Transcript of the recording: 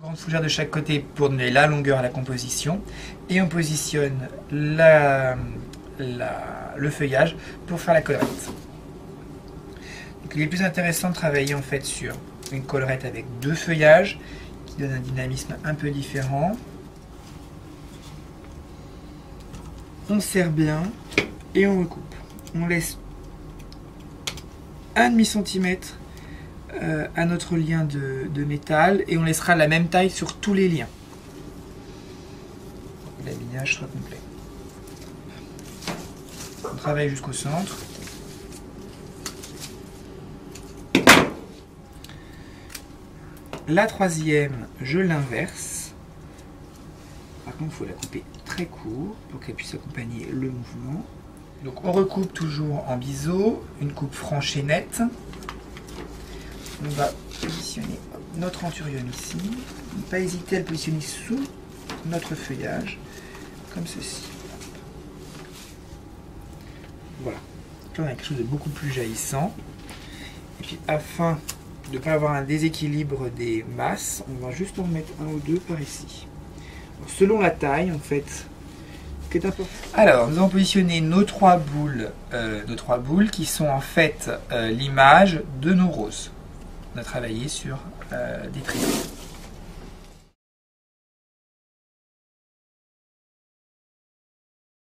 Grande fougère de chaque côté pour donner la longueur à la composition et on positionne le feuillage pour faire la collerette. il est plus intéressant de travailler en fait sur une collerette avec deux feuillages qui donne un dynamisme un peu différent. On serre bien et on recoupe. On laisse un demi centimètre euh, à notre lien de, métal et on laissera la même taille sur tous les liens. L'habillage soit complet. On travaille jusqu'au centre. La troisième, je l'inverse. Par contre, il faut la couper très court pour qu'elle puisse accompagner le mouvement. Donc on recoupe toujours en biseau, une coupe franche et nette. On va positionner notre anturium ici. Ne pas hésiter à le positionner sous notre feuillage, comme ceci. Voilà. Là, on a quelque chose de beaucoup plus jaillissant. Et puis, afin de ne pas avoir un déséquilibre des masses, on va juste en mettre un ou deux par ici. selon la taille, en fait, qui est important. Alors, nous avons positionné nos trois boules, euh, nos trois boules qui sont en fait euh, l'image de nos roses. On a travaillé sur euh, des triangles.